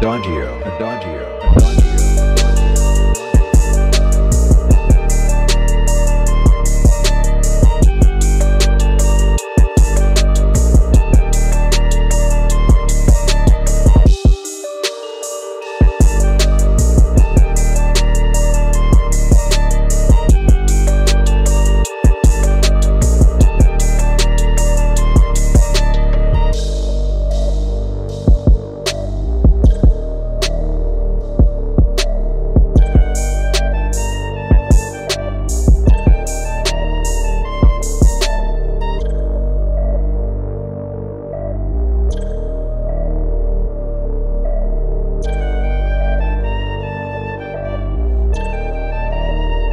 Adagio, Adagio, Adagio.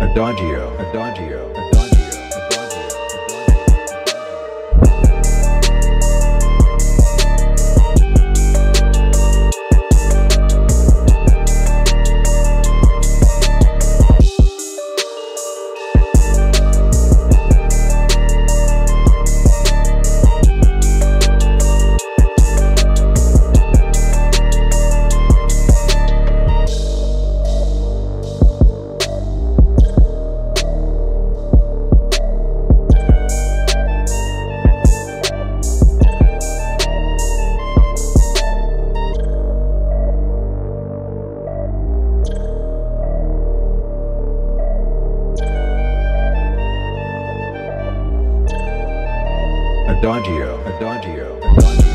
Adagio, Adagio, Adagio, Adagio. Adagio. Adagio.